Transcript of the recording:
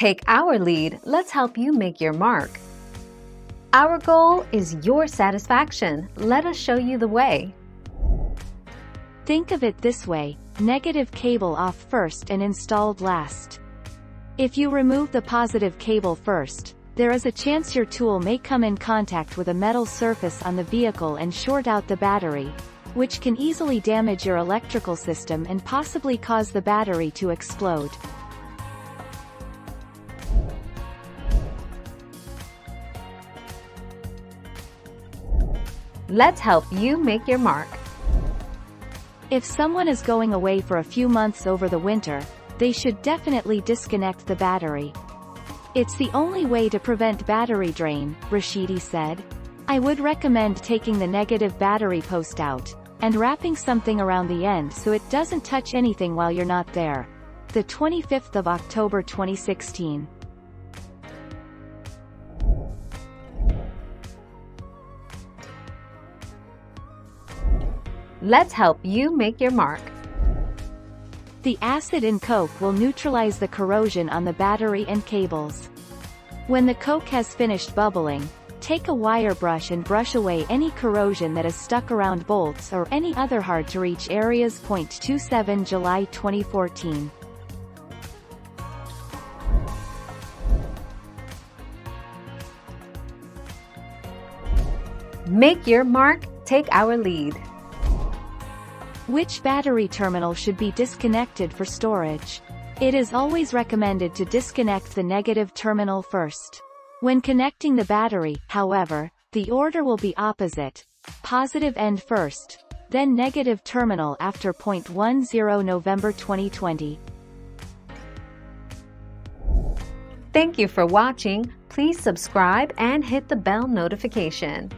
Take our lead, let's help you make your mark. Our goal is your satisfaction. Let us show you the way. Think of it this way, negative cable off first and installed last. If you remove the positive cable first, there is a chance your tool may come in contact with a metal surface on the vehicle and short out the battery, which can easily damage your electrical system and possibly cause the battery to explode. Let's help you make your mark. If someone is going away for a few months over the winter, they should definitely disconnect the battery. It's the only way to prevent battery drain, Rashidi said. I would recommend taking the negative battery post out, and wrapping something around the end so it doesn't touch anything while you're not there. The 25th of October 2016. Let's help you make your mark. The acid in coke will neutralize the corrosion on the battery and cables. When the coke has finished bubbling, take a wire brush and brush away any corrosion that is stuck around bolts or any other hard-to-reach areas. 27 July 2014. Make your mark, take our lead. Which battery terminal should be disconnected for storage? It is always recommended to disconnect the negative terminal first. When connecting the battery, however, the order will be opposite. Positive end first, then negative terminal after 0.10 November 2020. Thank you for watching. Please subscribe and hit the bell notification.